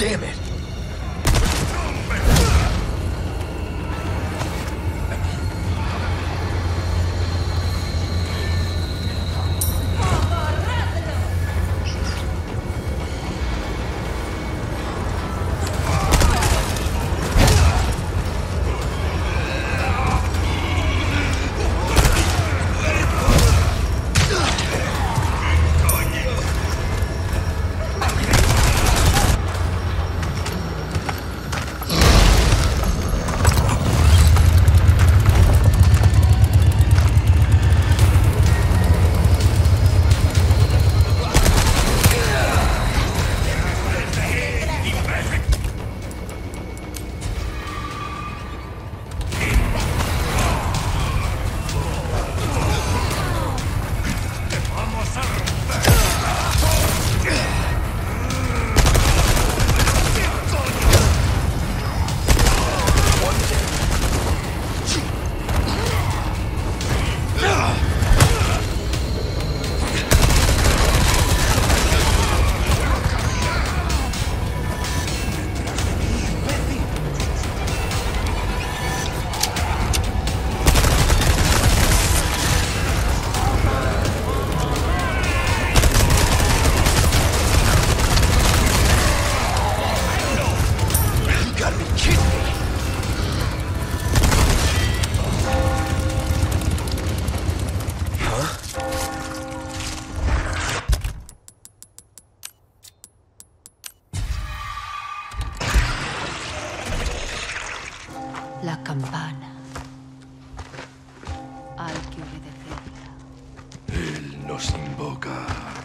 Damn it. La campana. Hay que obedecerla. Él nos invoca.